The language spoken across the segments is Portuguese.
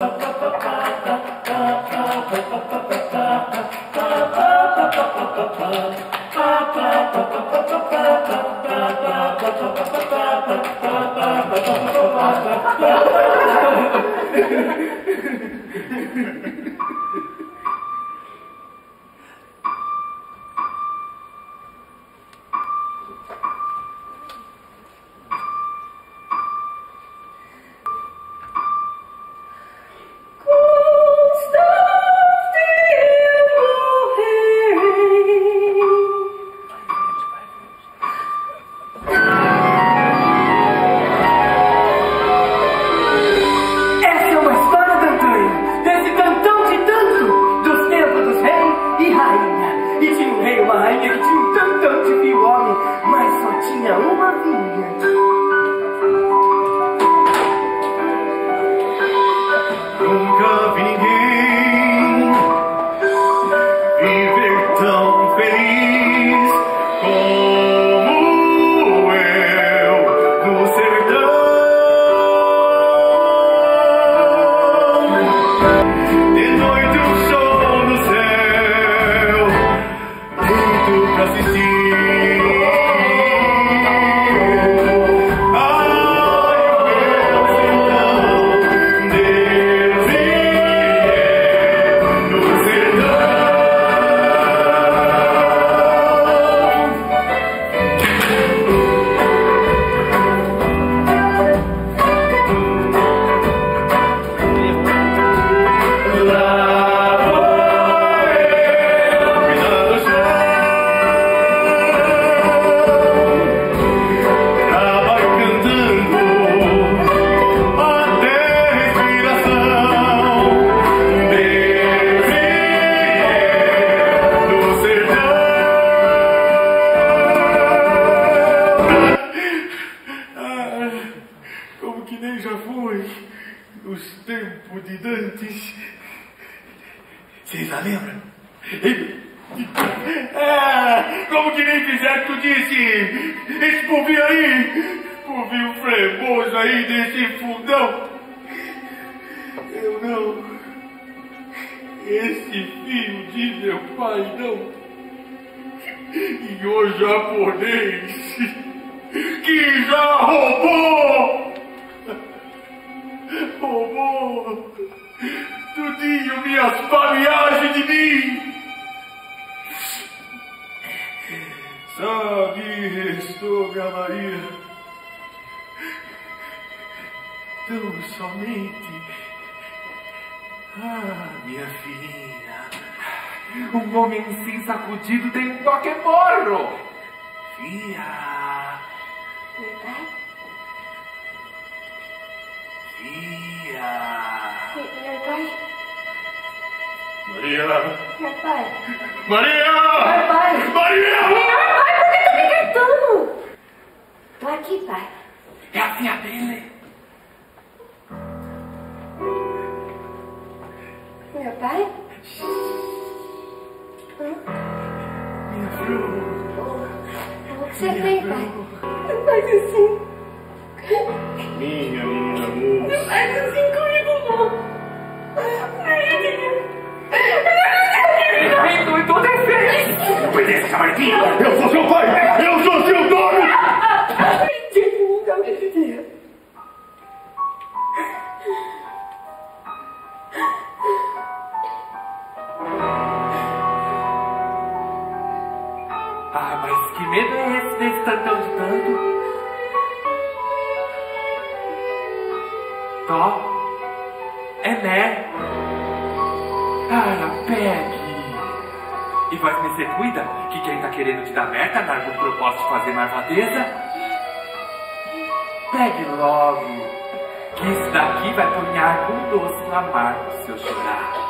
Essa Meu pai? Hã? Minha flor, O que você tem, pai? Não faz assim. minha linda moça. Não faz assim comigo, não. Vem doido defeito. Obedeça, Camarguinho! Eu sou seu pai! Eu sou de tanto? Tó. É né? Ah, pegue. E vai me ser cuida que quem tá querendo te dar merda larga o propósito de fazer marvadeza? Pegue logo, que isso daqui vai punhar com doce no amargo se eu chorar.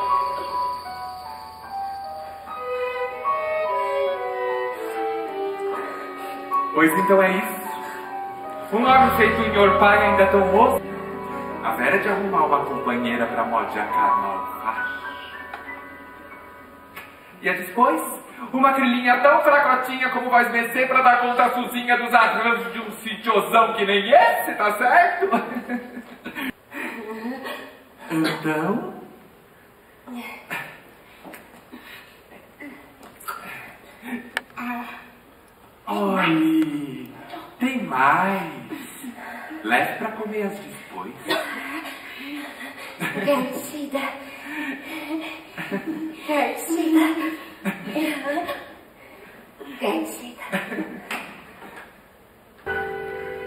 Pois então é isso. Um homem feito em your pai ainda tão moço. A Vera de arrumar uma companheira pra mode a carnaval. E a depois, uma crilinha tão fracotinha como vai vencer pra dar conta sozinha dos arranjos de um sitiozão que nem esse, tá certo? Então. Olhe, tem mais. Leve pra comer as depois. Garcida. Garcida. Garcida.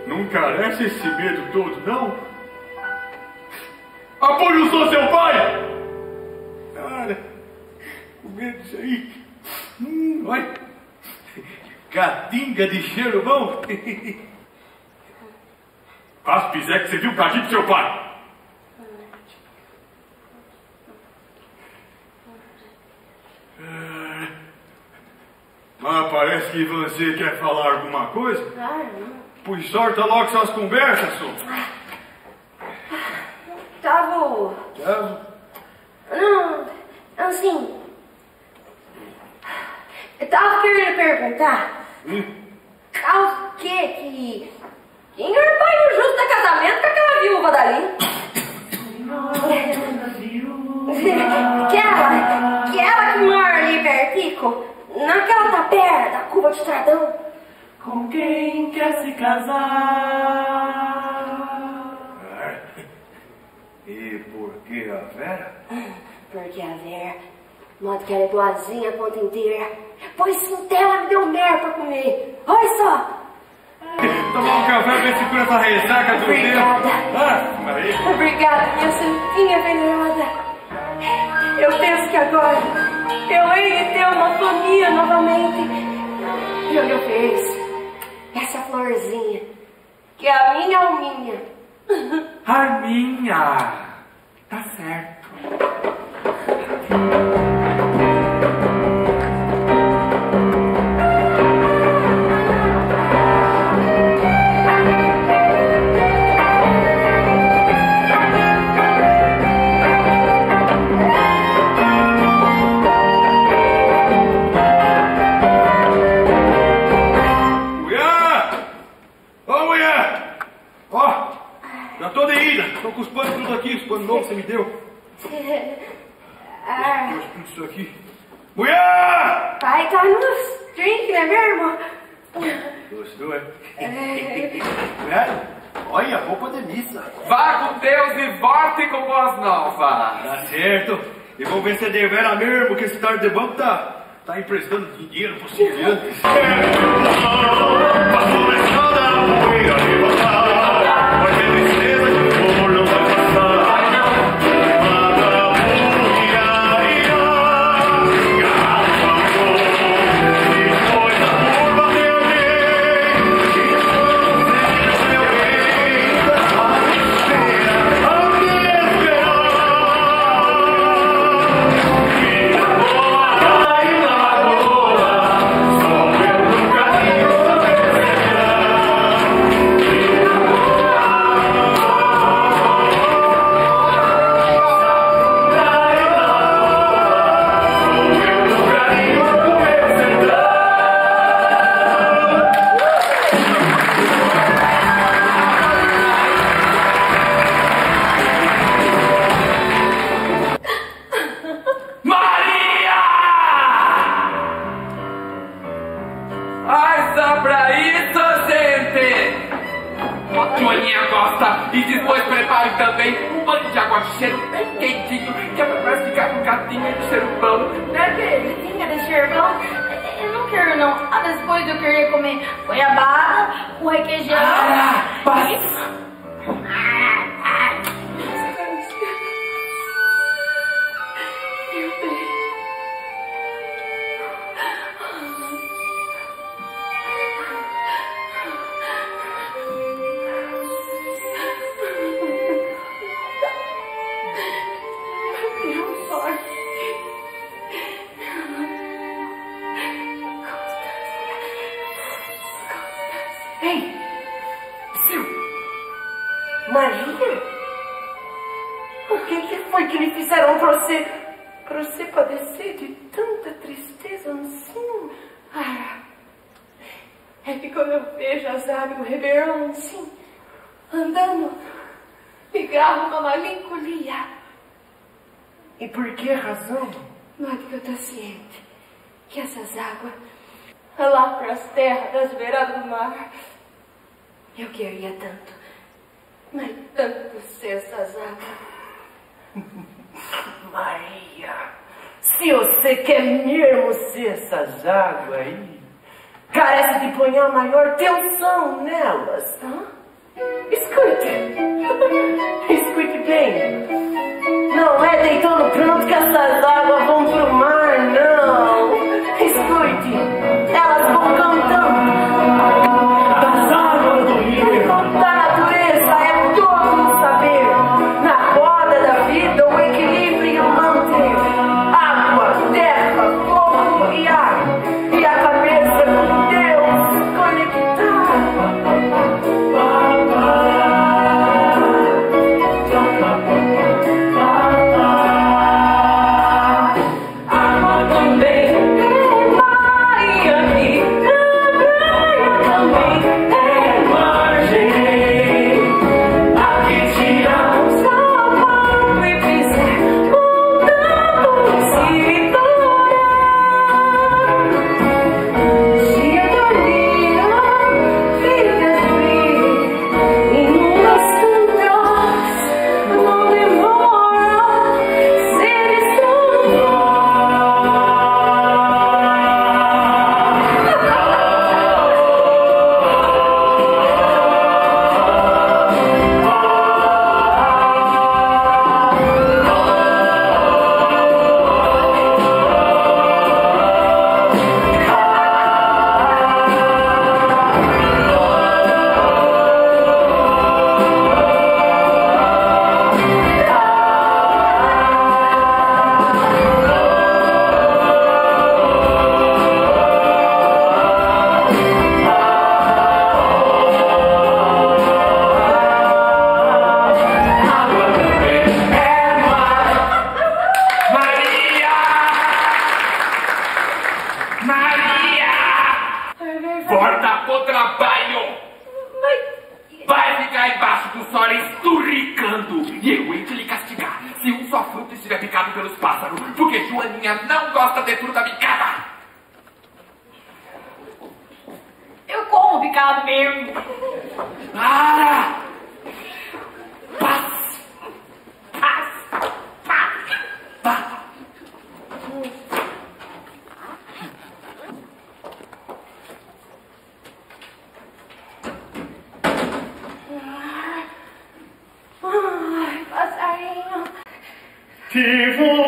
Não carece esse medo todo, não? Apoio sou seu pai! Cara, o medo disso aí. Catinga de cheiro bom. Aspis é que você viu o cadinho do seu pai. Ah, Mas parece que você quer falar alguma coisa. Ah, não. Pois sorta logo suas conversas, senhor. Tava. Não, assim. Eu tava querendo perguntar. Hum, Ao que que. Quem era o pai no justo da casamento com aquela viúva dali? Que ela, que ela que mora ali pertico, naquela tapera da curva de estradão. Com quem quer se casar? E por que a Vera? Porque a Vera, modo que ela é boazinha a conta inteira, pois sim dela me deu mer pra comer. Olha só! Tomar um café, ver se cura essa ressaca do Obrigada. Ah, Maria. Obrigada, minha santinha venerada. Eu penso que agora eu hei de ter uma família novamente. E eu lhe ofereço essa florzinha, que é a minha alminha. Arminha! Tá certo. Também um banho de água cheiro bem quentinho que é pra ficar com gatinha de cheiro bom, né, Dele? Tinha de cheirão? Eu não quero não. Ah, depois eu queria comer goiabada, com requeijão. Ah, passa. Maria! Corta pro trabalho! Vai ficar embaixo do sol esturricando e eu hei de lhe castigar se um só fruto estiver picado pelos pássaros, porque Joaninha não gosta de fruta picada! Eu como picado mesmo! Para! Passa! Give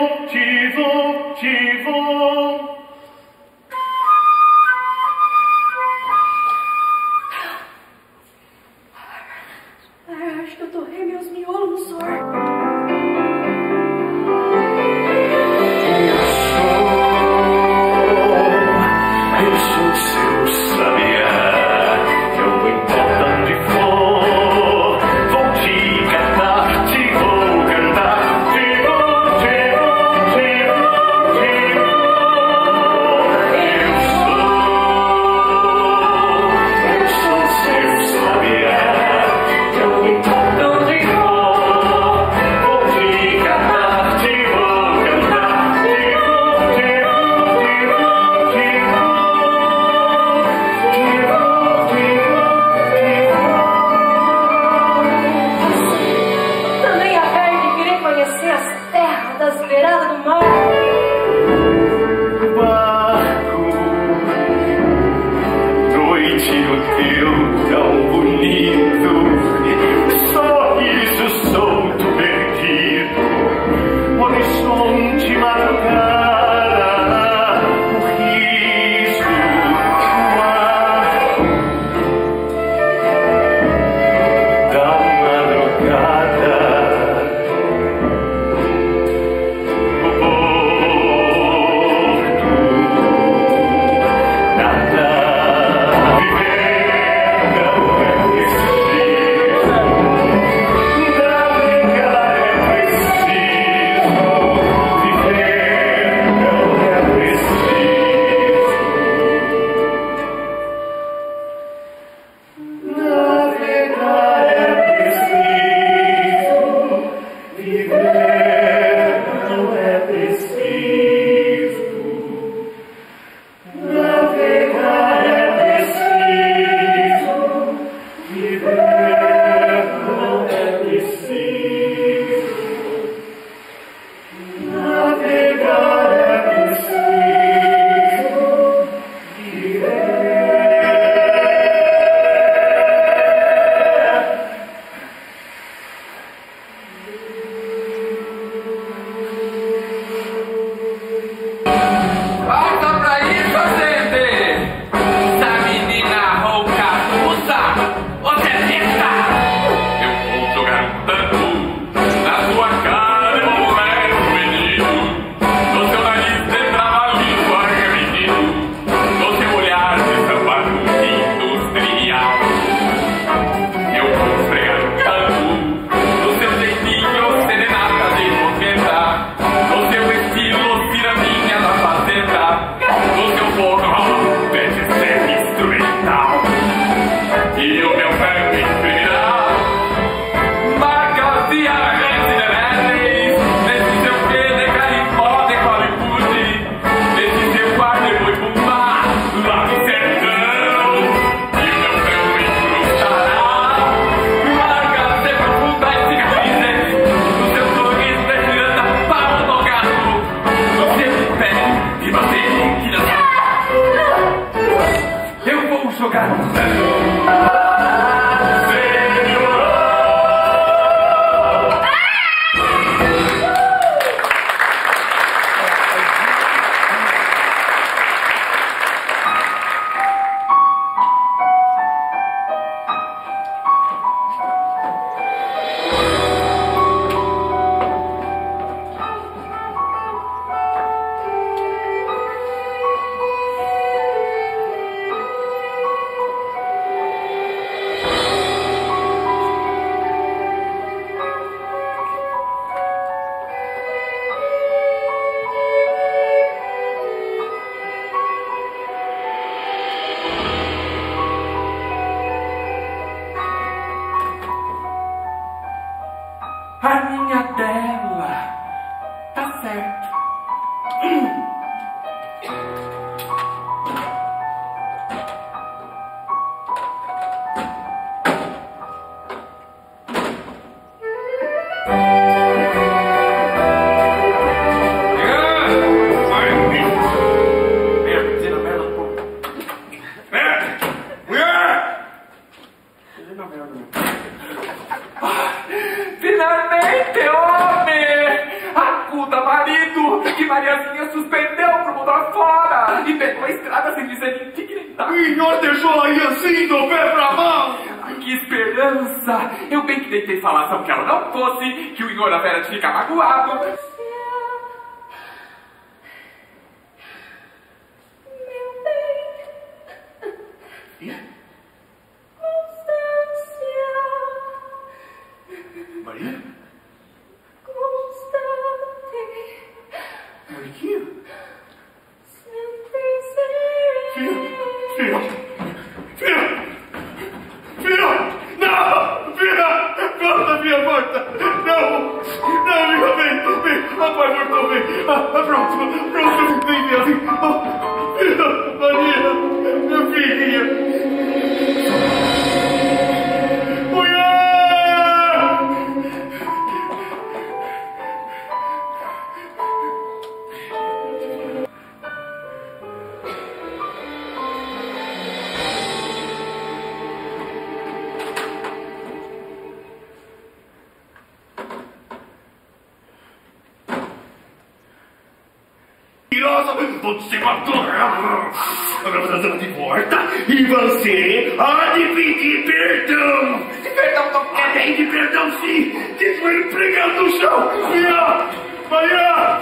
e você há de pedir perdão! Perdão, não quero. Tem de perdão sim! De joelho pregado no chão! Filha! Maria!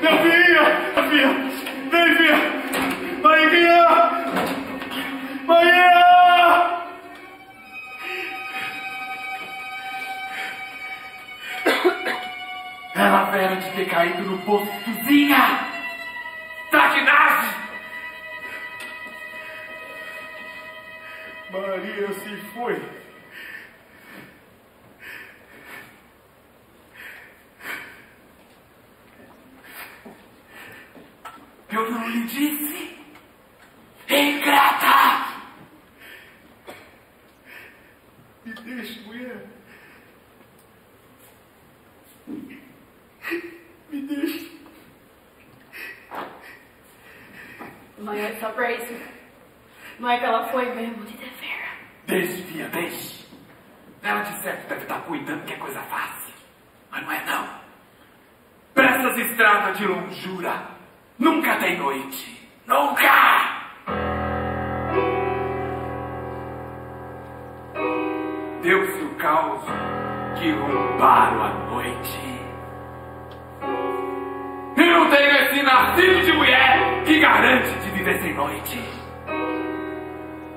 Minha filha! Minha filha! Vem, filha! Maria! Maria! Ela Vera de ter caído no poço de cozinha! Traquinagem! Maria se foi! Eu não lhe disse! Ingrata! Me deixe, mulher! Me deixe! Mãe, é só pra isso. Mãe, que ela foi mesmo de devera. Deixe, filha, deixe. Ela de certo deve estar cuidando que é coisa fácil. Mas não é não. Pra essas estradas de longura, nunca tem noite. Nunca! Deu-se o caos que roubaram a noite. E não tem esse nascido de mulher que garante de viver sem noite.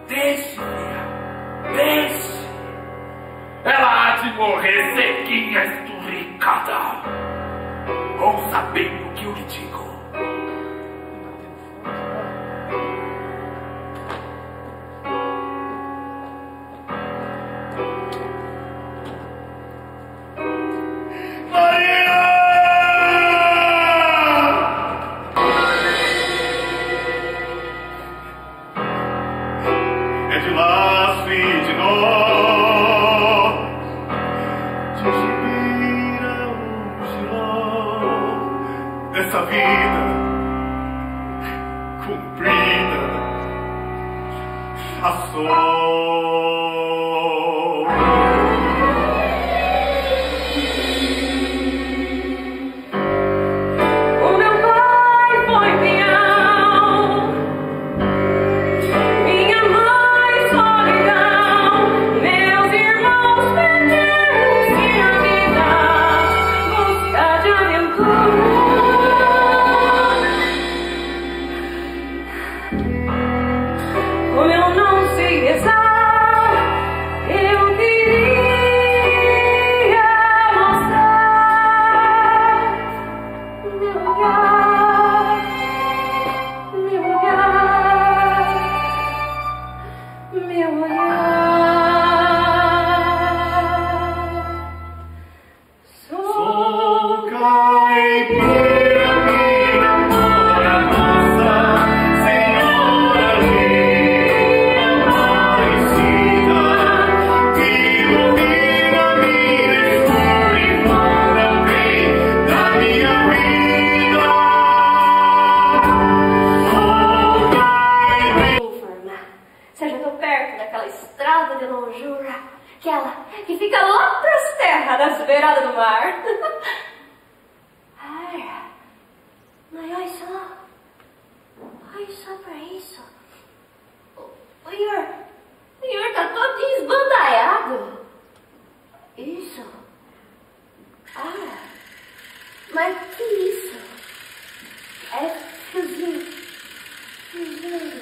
Deixe, filha. Deixe. Ela há de morrer sequinha, esturricada. Ouça bem o que eu lhe digo. aquela estrada de longura, aquela que fica lá pras terras da beiradas do mar. Ai, mas olha só, olha só para isso. O senhor, o Ior tá todinho esbandaiado. Isso. Ah, mas que isso? É fuzil. Fuzil.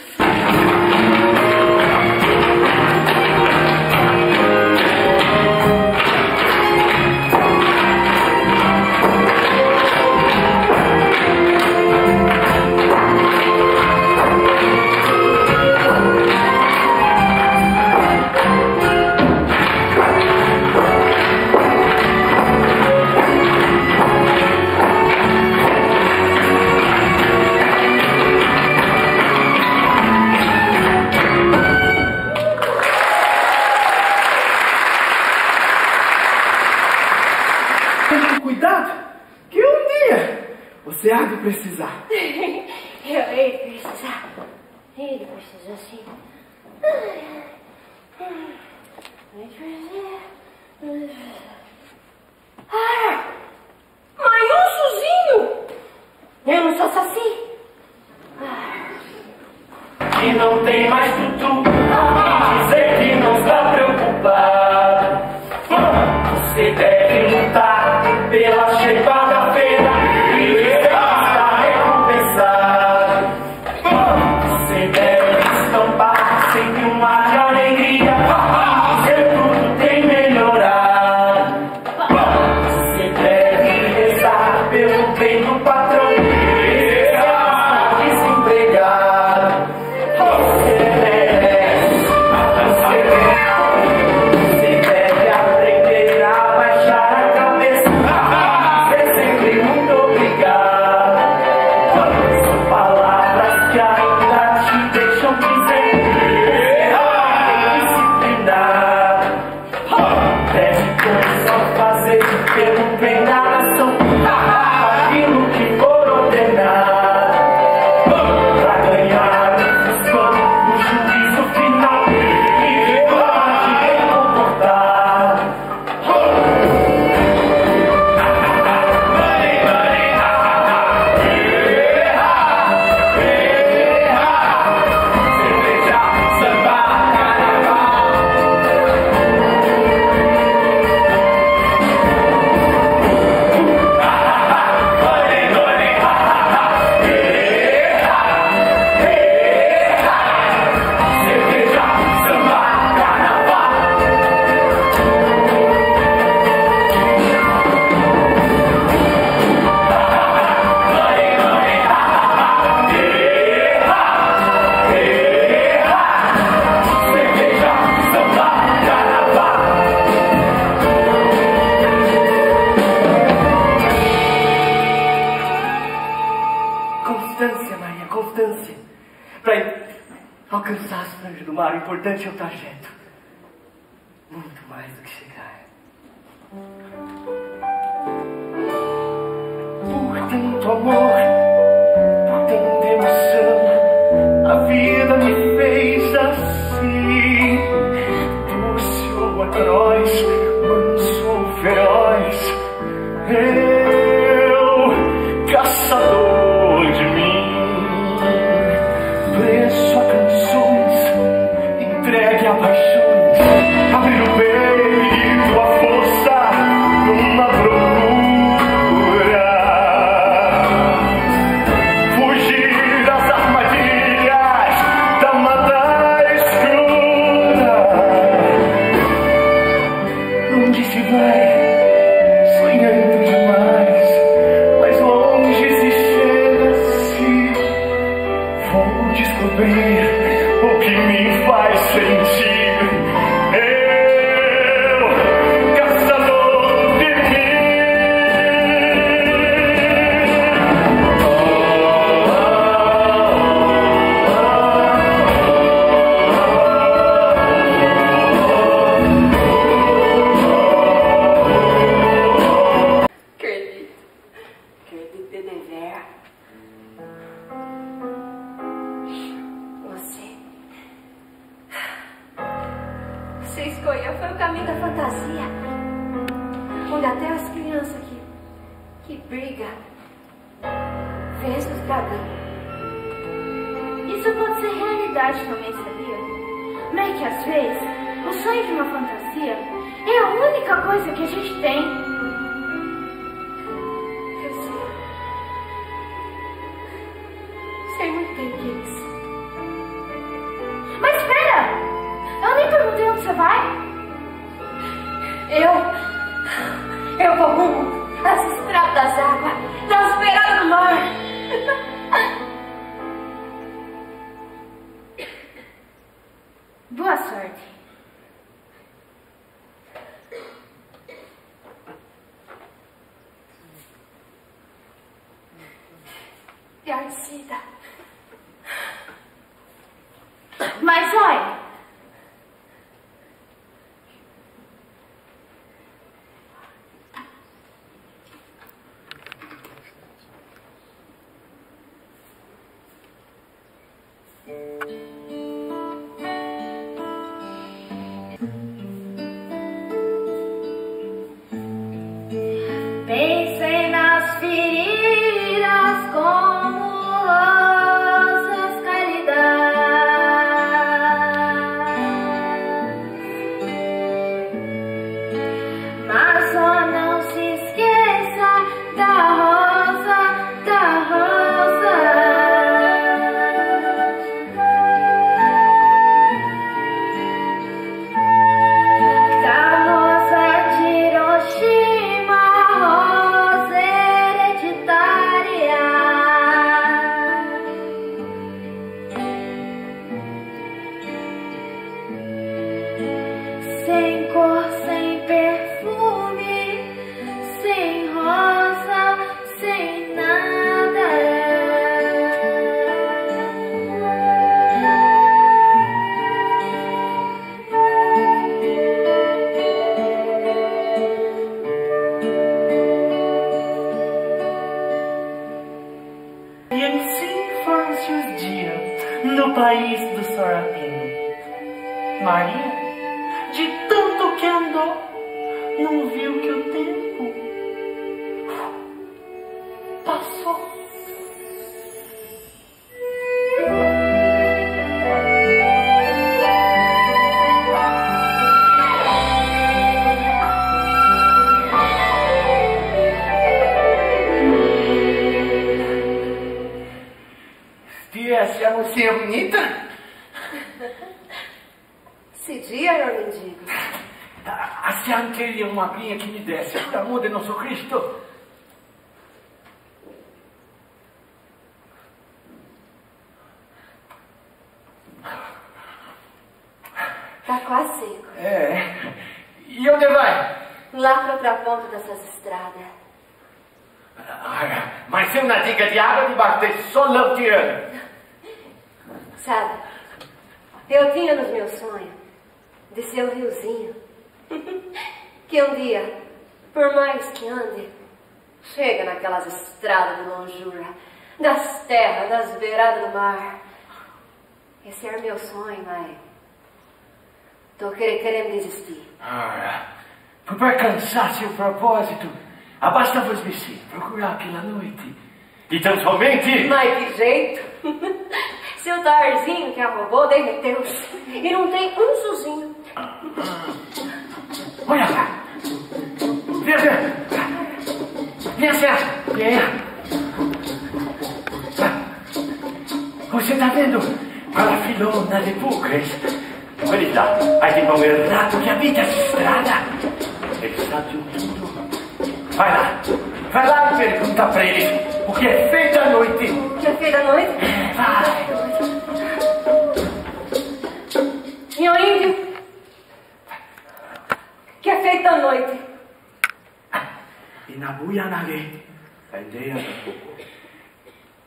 importante é o trajeto. Muito mais do que chegar. Por tanto amor. É a única coisa que a gente tem. Para alcançar seu propósito, basta-vos vestir, procurar aquela noite. E tão somente. Mas que jeito! Seu tarzinho que a roubou derreteu-se e não tem um sozinho. Olha lá! Venha ver! Venha ver! Venha! Você está vendo? Aquela filona de pulcres. Olha lá, aí tem um errado que habita essa estrada. Ele sabe o tudo. Vai lá, vai lá e pergunta para ele o que é feito à noite. Que é feio da noite? Vai! Meu índio, que é feito da noite? E na Buianagê, a ideia do pouco.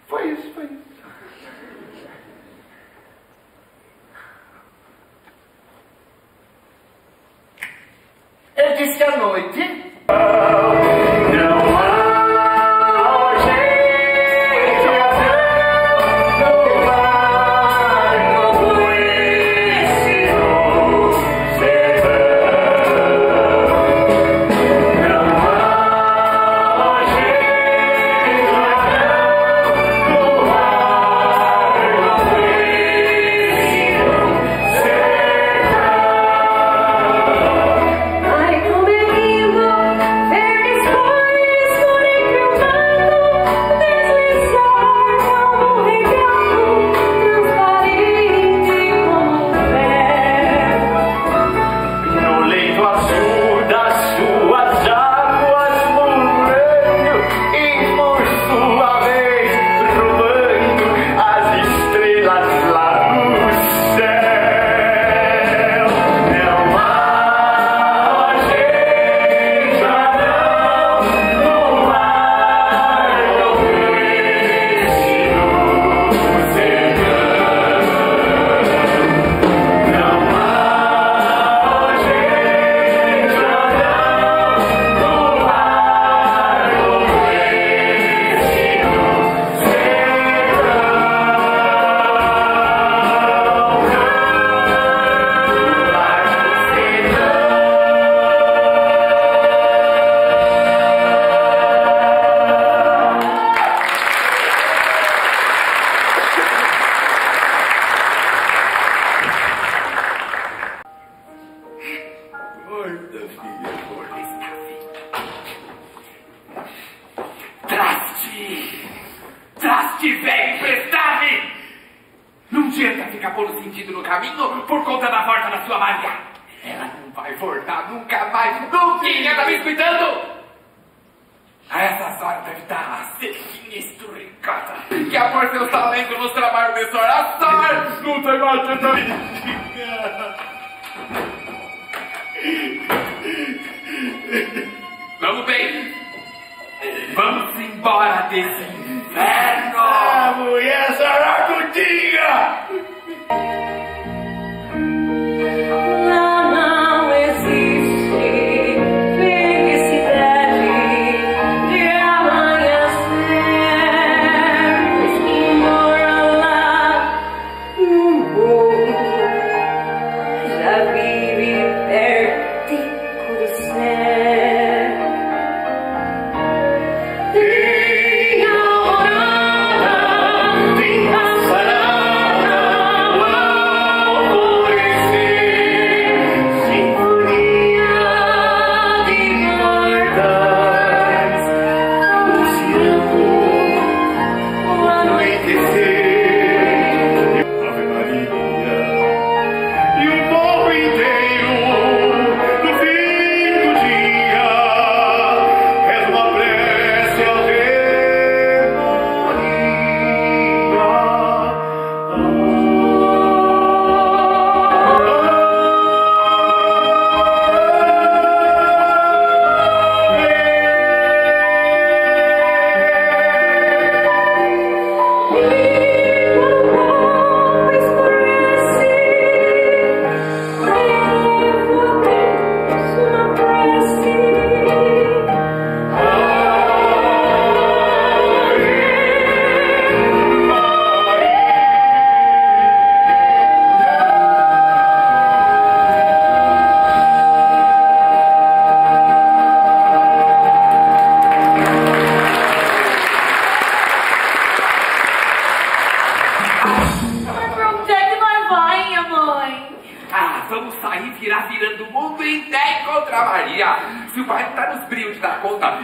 Foi isso, foi isso. Ele disse que à noite.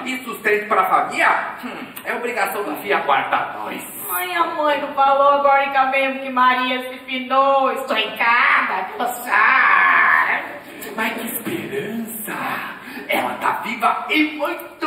e sustento para a família hum, é obrigação da Fia quarta dois. Mãe, a mãe não falou agora é mesmo que Maria se finou, estoicada, moçada. Mas que esperança! Ela tá viva e muito!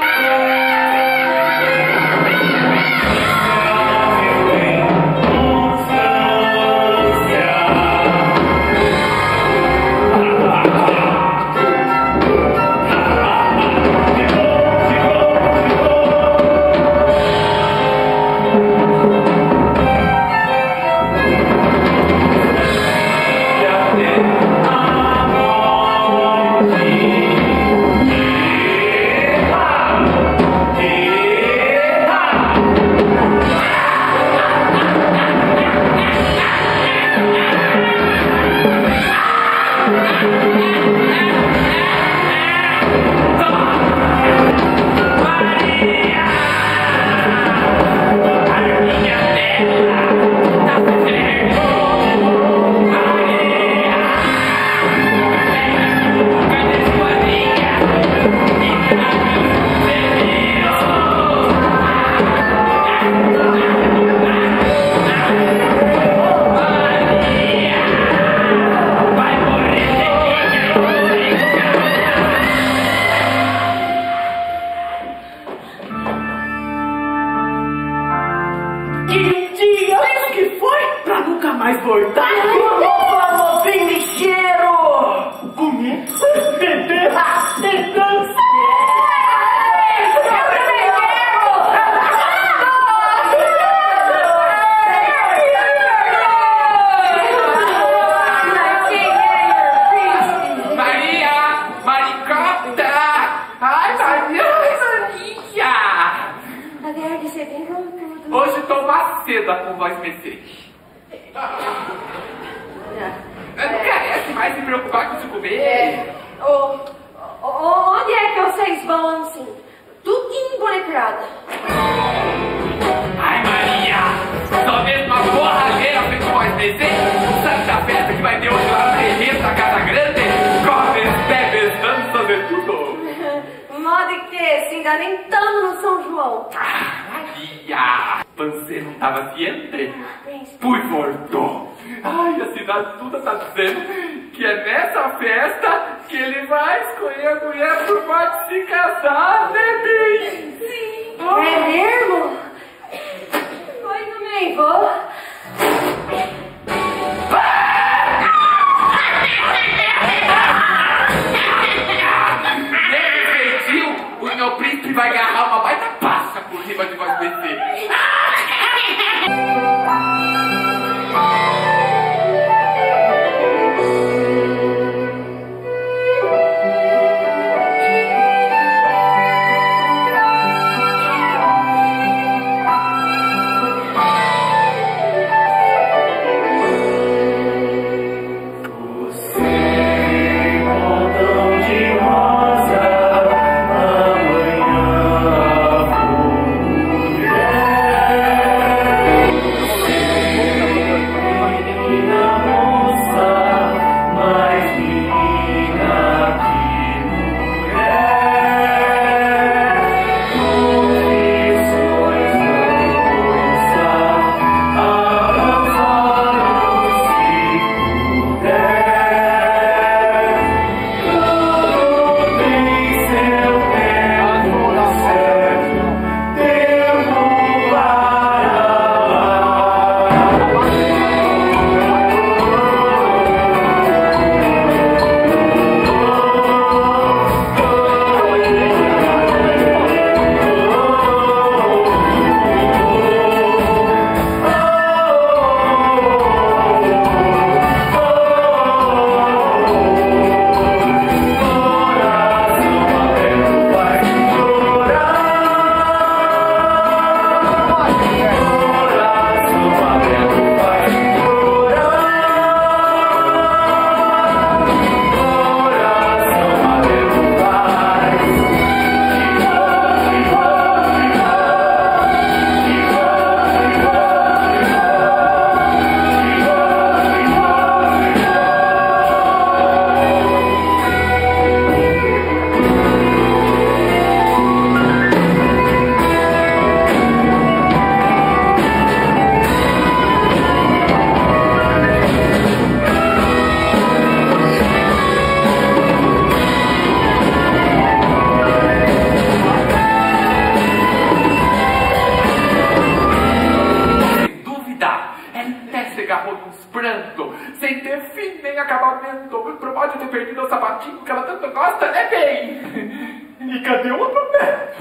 Acabamento. Por mal de ter perdido o sapatinho que ela tanto gosta, né, bem? E cadê o outro pé?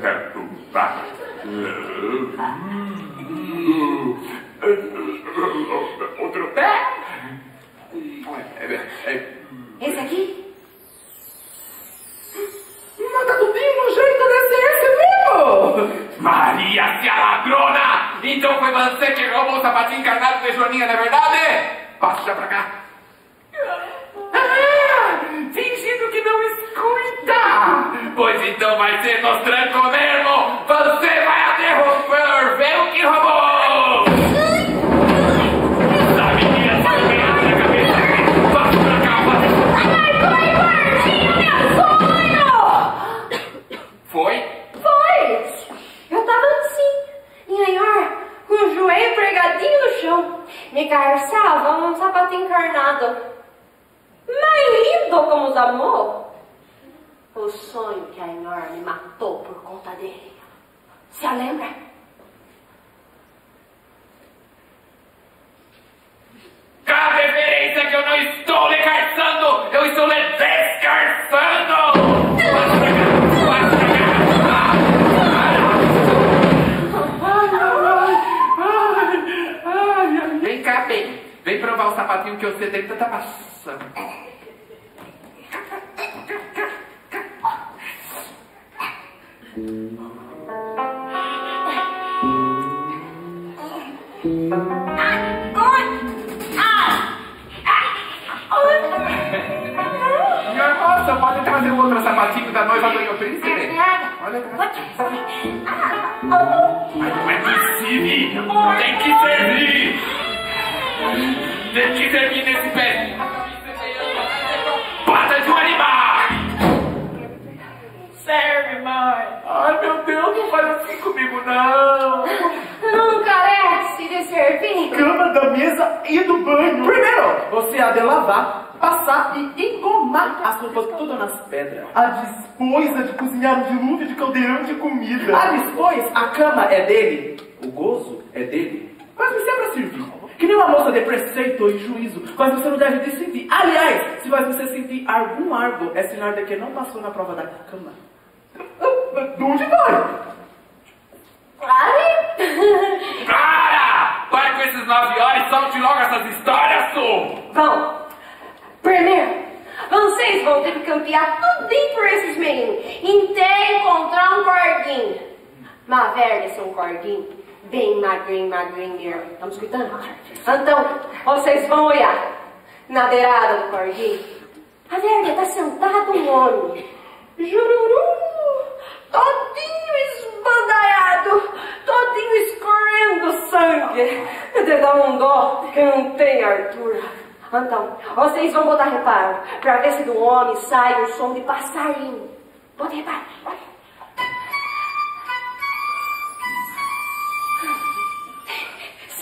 Certo, tá. Outro pé? É, é, Esse aqui? Mas tá tudinho no jeito desse esse Maria, se ladrona! Então foi você que roubou o sapatinho encarnado de Joaninha, não é verdade? Passa pra cá. Ah, fingindo que não escuta! Pois então vai ser nos trancos mesmo! Você vai até ver o que roubou! Me calçava um sapatinho encarnado. Mais lindo como os amor. O sonho que a Anhor me matou por conta dele. Se lembra? Com a referência que eu não estou lhe caçando, eu estou lhe descarçando! Vem provar o sapatinho que você tem tanta. Minha irmã, pode trazer um outro sapatinho da noiva do meu? Olha Mas não é possível! Tem que servir! Tem que servir nesse pé! Pata de um animal! Serve, mãe. Ai meu Deus, não faz assim comigo não. Não carece de servir. Cama da mesa e do banho. Primeiro, você há de lavar, passar e engomar as roupas todas nas pedras. A disposa de cozinhar um dilúvio de caldeirão de comida. Ah, depois, a cama é dele, o gozo é dele. Mas você é pra servir. Que nem uma moça de preceito e juízo, mas você não deve de sentir. Aliás, se vai você sentir algum argo, é sinal de que não passou na prova da cama. De onde vai? Ai. Para! Para com esses nove horas e solte logo essas histórias, Su! Vão. Primeiro, vocês vão ter que campear tudinho por esses meninos. Até encontrar um cordinho. Mas velho, esse é um cordinho bem magrinho, magrinho. Estamos escutando? Então, vocês vão olhar na beirada do cordinho. A velha está sentado um homem. Jururu! Todinho esbandaiado, todinho escorrendo sangue. De dar um dó que não tem Arthur. Então, vocês vão botar reparo para ver se do homem sai um som de passarinho. Bota reparo.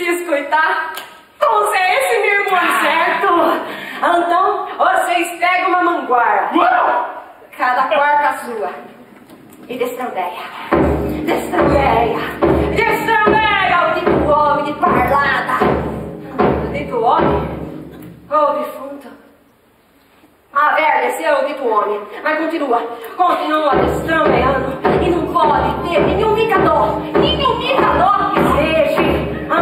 Se escutar, então é esse meu irmão certo. Então, vocês pegam uma manguara. Cada quarta sua. E destrambeia. Destrambeia. Destrambeia o dito homem de parlada. O dito homem ou defunto. A verga, esse é o dito homem. Mas continua. Continua destrambeando. E não pode ter nenhum micador. Nenhum micador que seja.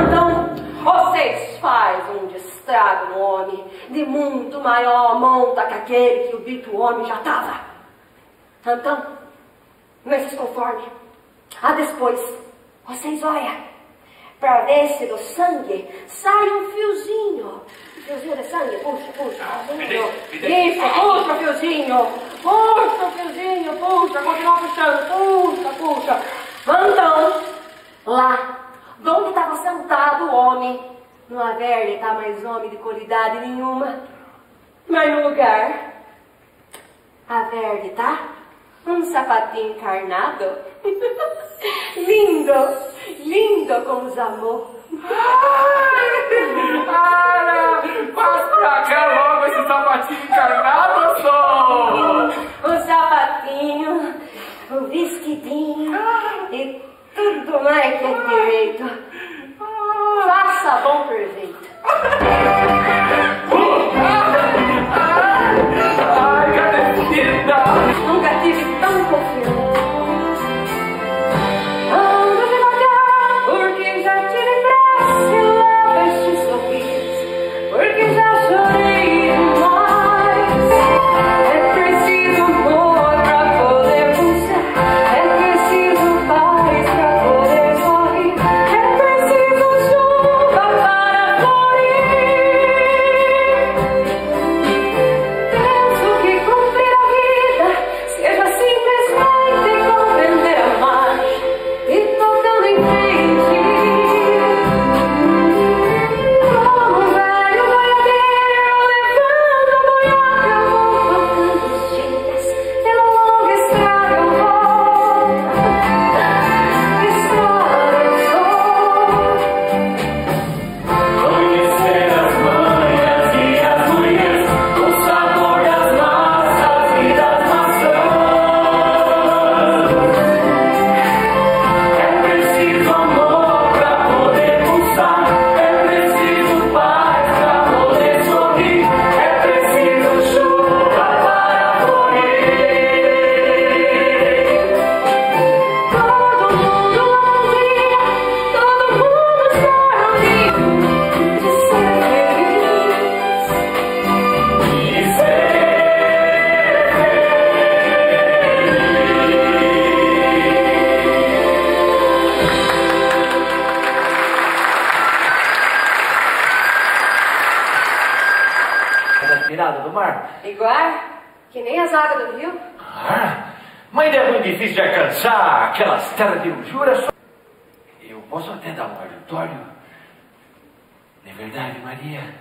Então, vocês fazem um destrago no homem de muito maior monta que aquele que o dito homem já estava. Então, nesses conforme, a depois, vocês olham para ver se do sangue sai um fiozinho. Fiozinho de sangue, puxa, puxa, fiozinho. Isso, puxa, fiozinho. Puxa, fiozinho, puxa, continua puxando, puxa, puxa. Então, lá, de onde estava sentado o homem, não haver está mais homem de qualidade nenhuma, mas no lugar, a verde tá? Um sapatinho encarnado, lindo, lindo como os amor. Para! Mas pra cá logo esse sapatinho encarnado, Su! O sapatinho, o vestidinho e tudo mais que é direito. Faça bom proveito. posso até dar um auditório. Não é verdade, Maria?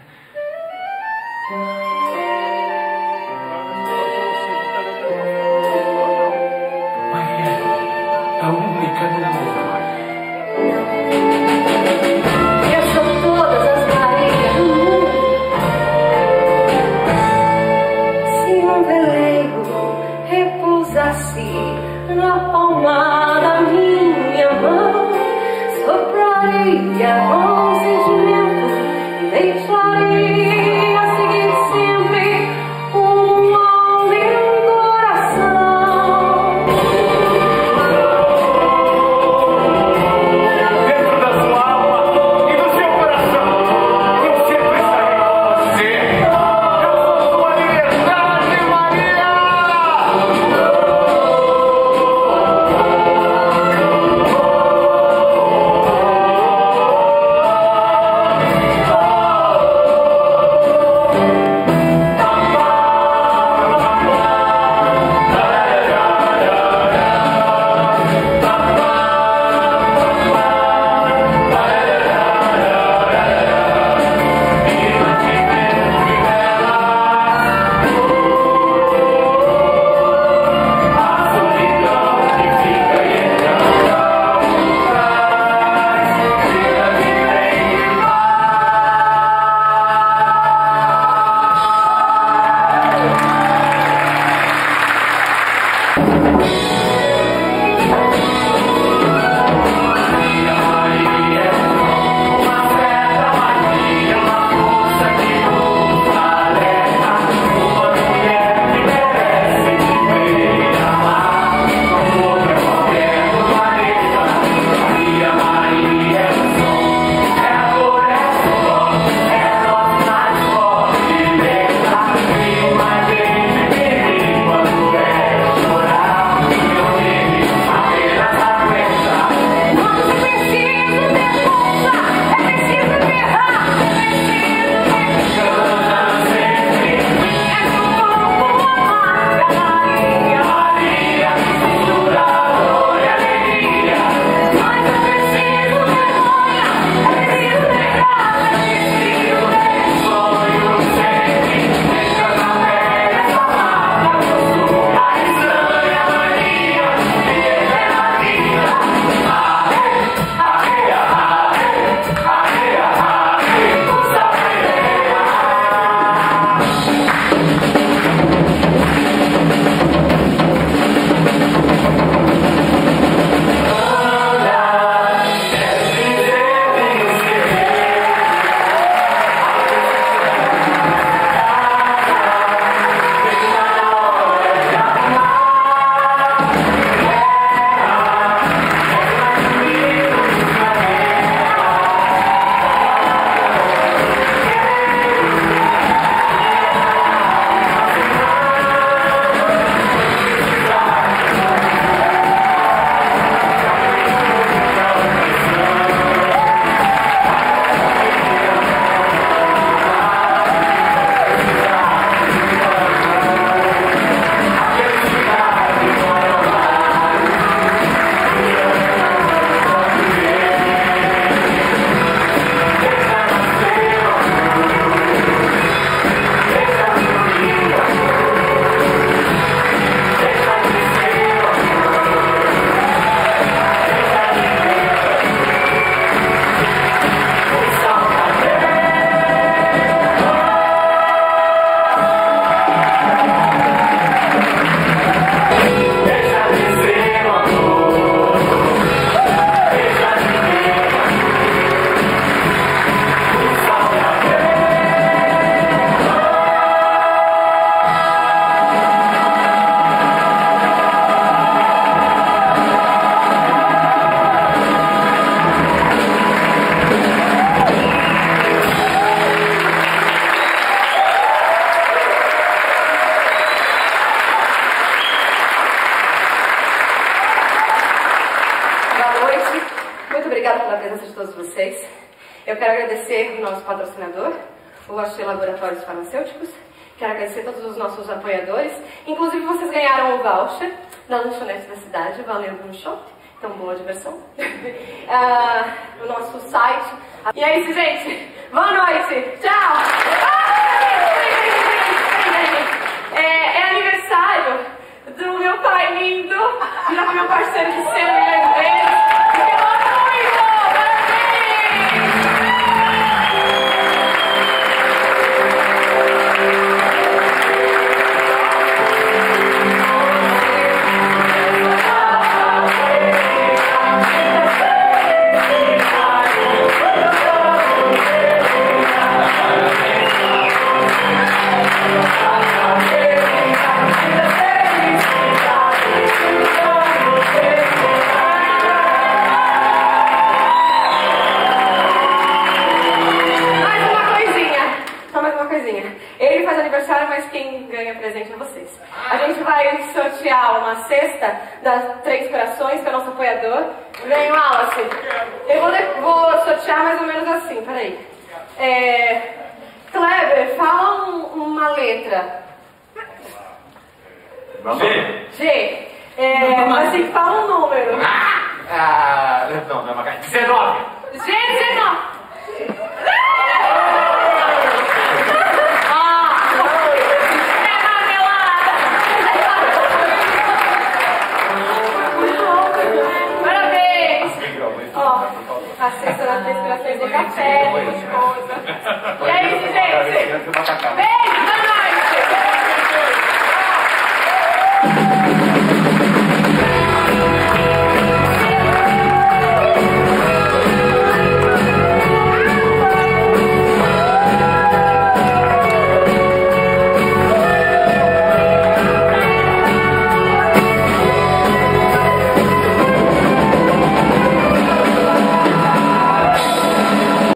Farmacêuticos. Quero agradecer todos os nossos apoiadores. Inclusive, vocês ganharam o voucher da lanchonete da cidade, valendo um shop. Então, boa diversão. Ah, o nosso site. E é isso, gente.